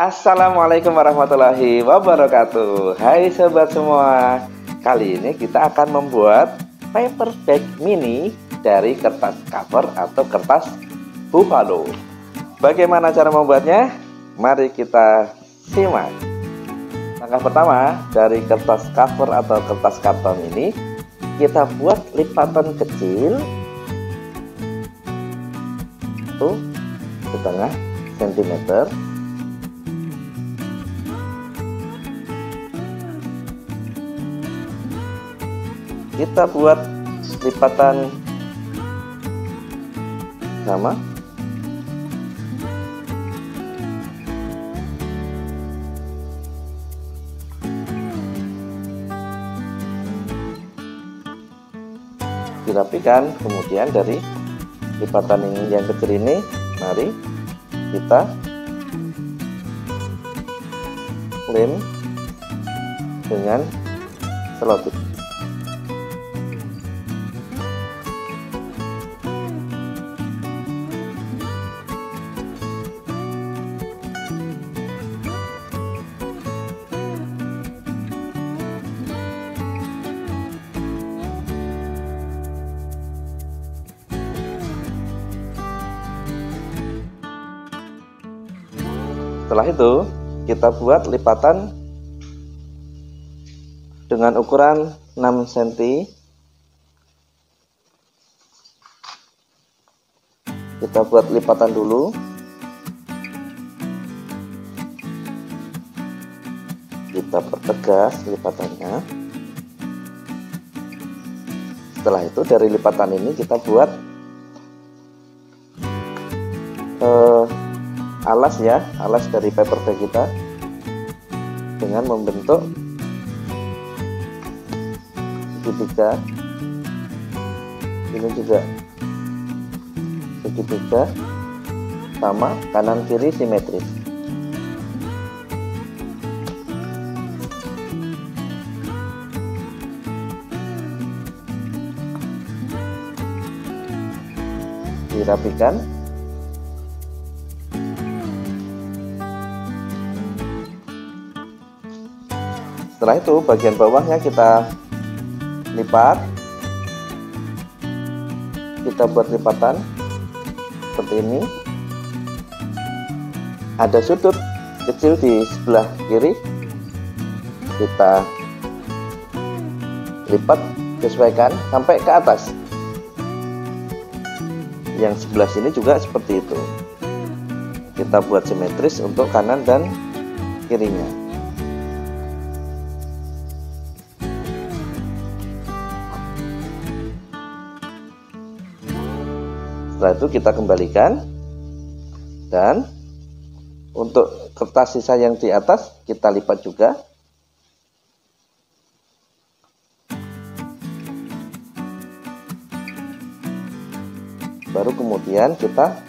Assalamualaikum warahmatullahi wabarakatuh. Hai sobat semua. Kali ini kita akan membuat paper bag mini dari kertas cover atau kertas buffalo Bagaimana cara membuatnya? Mari kita simak. Langkah pertama dari kertas cover atau kertas karton ini Kita buat lipatan kecil. Itu setengah sentimeter kita buat lipatan sama. Dirapikan kemudian dari lipatan ini yang kecil ini. Mari kita lem dengan selotip Setelah itu kita buat lipatan dengan ukuran 6 cm kita buat lipatan dulu. Kita pertegas lipatannya. Setelah itu dari lipatan ini kita buat alas ya alas dari paper bag kita dengan membentuk segitiga. Ini juga segitiga sama kanan kiri simetris. Dirapikan setelah itu bagian bawahnya kita lipat kita buat lipatan seperti ini. Ada sudut kecil di sebelah kiri. Kita lipat sesuaikan sampai ke atas. Yang sebelah sini juga seperti itu. Kita buat simetris untuk kanan dan kirinya setelah itu kita kembalikan. Dan untuk kertas sisa yang di atas kita lipat juga. Baru kemudian kita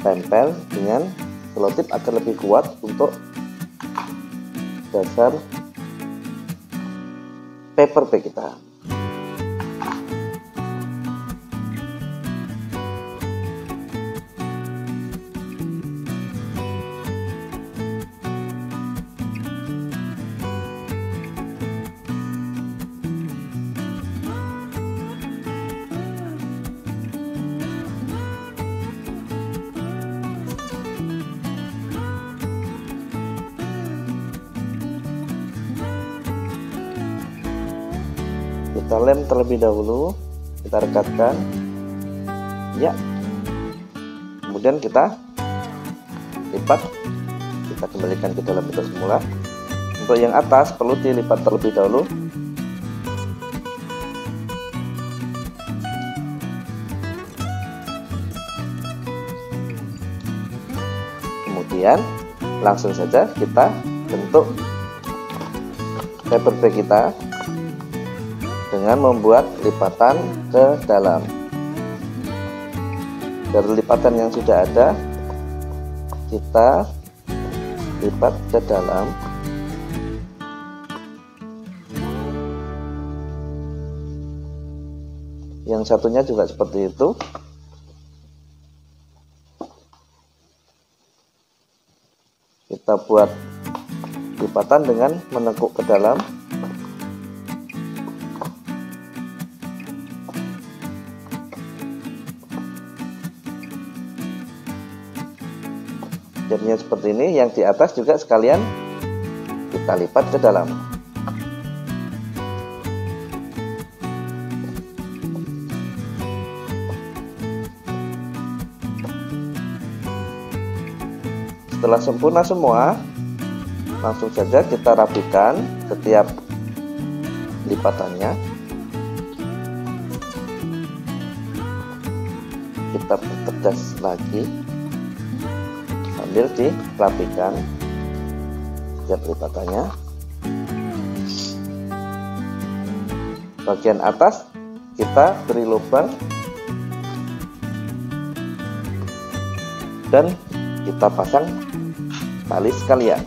tempel dengan selotip agar lebih kuat untuk dasar paper bag kita kita lem terlebih dahulu kita rekatkan. Ya. Kemudian kita lipat kita kembalikan ke dalam bentuk semula. Untuk yang atas perlu dilipat terlebih dahulu. Kemudian langsung saja kita bentuk paper bag kita dengan membuat lipatan ke dalam. Dari lipatan yang sudah ada kita lipat ke dalam. Yang satunya juga seperti itu. Kita buat lipatan dengan menekuk ke dalam jadinya seperti ini yang di atas juga sekalian kita lipat ke dalam. Setelah sempurna semua langsung saja kita rapikan setiap lipatannya. Kita pertegas lagi sambil dirapikan setiap lipatannya bagian atas kita beri lubang. Dan kita pasang tali sekalian.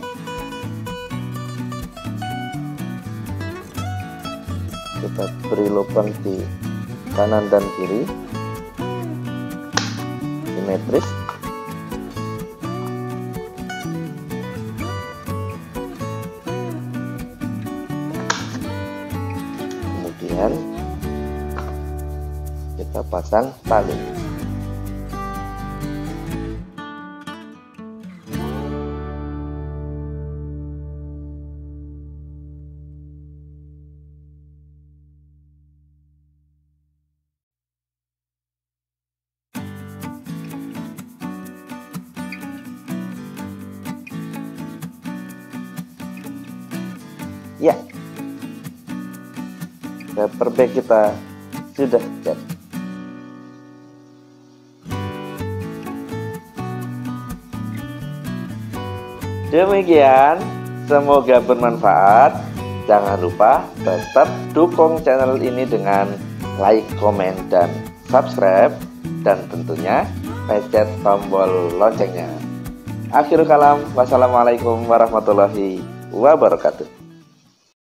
Kita beri lubang di kanan dan kiri. Simetris pasang tali ya. Paper bag kita sudah jadi demikian semoga bermanfaat. Jangan lupa tetap dukung channel ini dengan like, komen, dan subscribe. Dan tentunya pencet tombol loncengnya. Akhir kalam wassalamualaikum warahmatullahi wabarakatuh